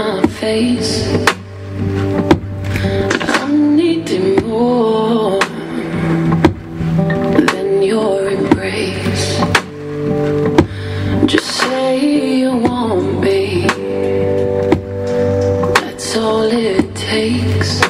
my face. I'm needing more than your embrace. Just say you want me. That's all it takes.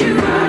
you.